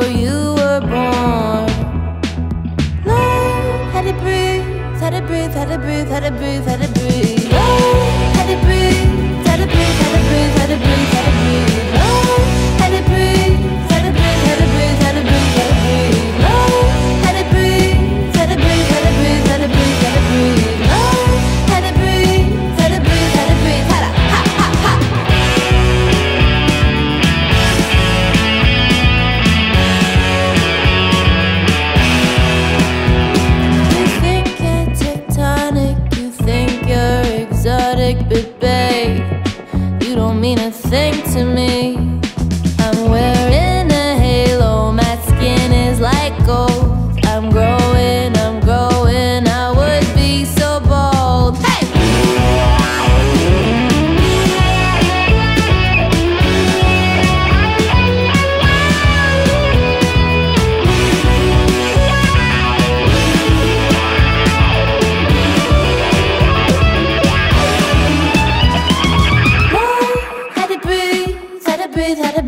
for you. thing to me. I'm wearing a halo, my skin is like gold.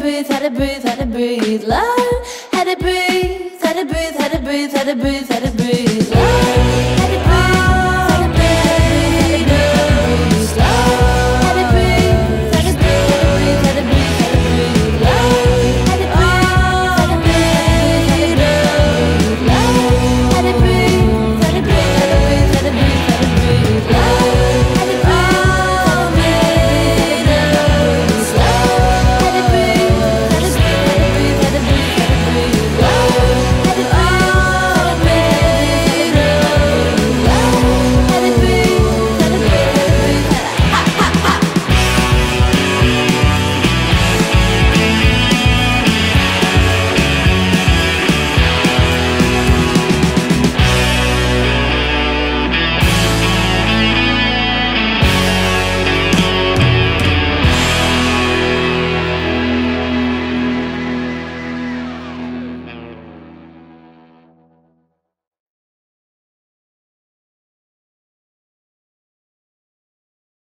breathe, how to breathe, how to breathe, love. How to breathe, how to breathe, how to breathe, how to breathe, how to breathe, love.